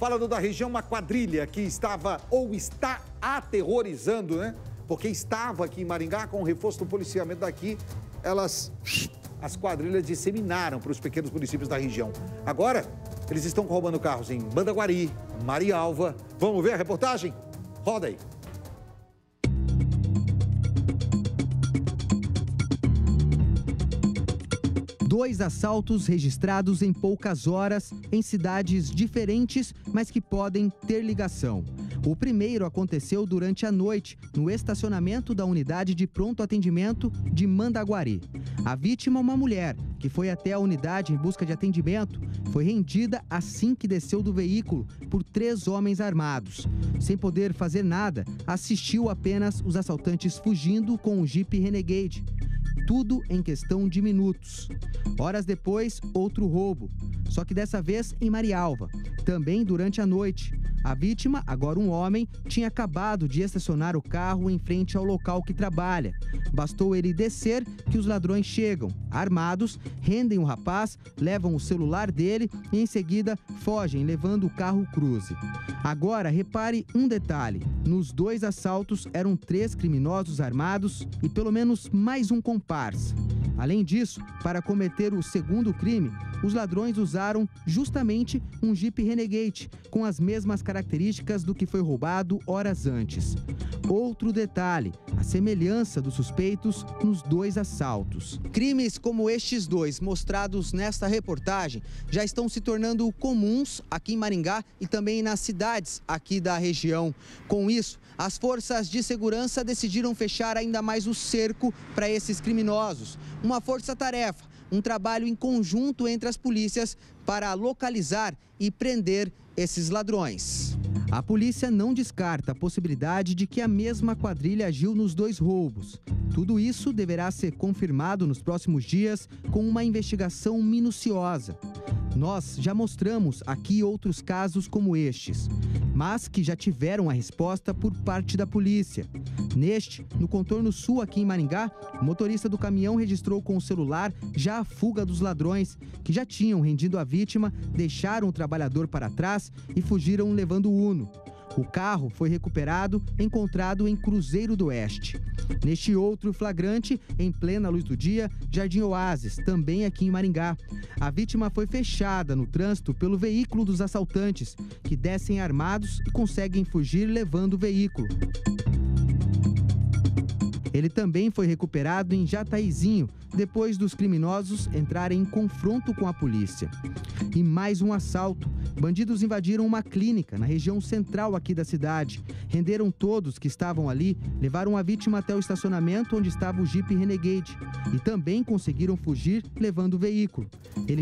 Falando da região, uma quadrilha que estava ou está aterrorizando, né? Porque estava aqui em Maringá com o reforço do policiamento daqui, elas, as quadrilhas disseminaram para os pequenos municípios da região. Agora, eles estão roubando carros em Bandaguari, Marialva. Vamos ver a reportagem? Roda aí. Dois assaltos registrados em poucas horas em cidades diferentes, mas que podem ter ligação. O primeiro aconteceu durante a noite, no estacionamento da unidade de pronto atendimento de Mandaguari. A vítima, uma mulher, que foi até a unidade em busca de atendimento, foi rendida assim que desceu do veículo por três homens armados. Sem poder fazer nada, assistiu apenas os assaltantes fugindo com o Jeep Renegade tudo em questão de minutos. Horas depois, outro roubo, só que dessa vez em Marialva, também durante a noite. A vítima, agora um homem, tinha acabado de estacionar o carro em frente ao local que trabalha. Bastou ele descer que os ladrões chegam, armados, rendem o rapaz, levam o celular dele e em seguida fogem, levando o carro cruze. Agora, repare um detalhe: nos dois assaltos eram três criminosos armados e pelo menos mais um comparsa. Além disso, para cometer o segundo crime, os ladrões usaram justamente um Jeep Renegade, com as mesmas características do que foi roubado horas antes. Outro detalhe: a semelhança dos suspeitos nos dois assaltos. Crimes como estes dois, mostrados nesta reportagem, já estão se tornando comuns aqui em Maringá e também nas cidades aqui da região. Com isso, as forças de segurança decidiram fechar ainda mais o cerco para esses criminosos. Uma força-tarefa um trabalho em conjunto entre as polícias para localizar e prender esses ladrões. A polícia não descarta a possibilidade de que a mesma quadrilha agiu nos dois roubos. Tudo isso deverá ser confirmado nos próximos dias com uma investigação minuciosa. Nós já mostramos aqui outros casos como estes, mas que já tiveram a resposta por parte da polícia. Neste, no contorno sul aqui em Maringá, o motorista do caminhão registrou com o celular já a fuga dos ladrões, que já tinham rendido a vítima, deixaram o trabalhador para trás e fugiram levando o Uno. O carro foi recuperado, encontrado em Cruzeiro do Oeste. Neste outro flagrante, em plena luz do dia, Jardim Oasis, também aqui em Maringá. A vítima foi fechada no trânsito pelo veículo dos assaltantes, que descem armados e conseguem fugir levando o veículo. Ele também foi recuperado em Jataizinho, depois dos criminosos entrarem em confronto com a polícia. E mais um assalto. Bandidos invadiram uma clínica na região central aqui da cidade. Renderam todos que estavam ali, levaram a vítima até o estacionamento onde estava o Jeep Renegade e também conseguiram fugir levando o veículo. Ele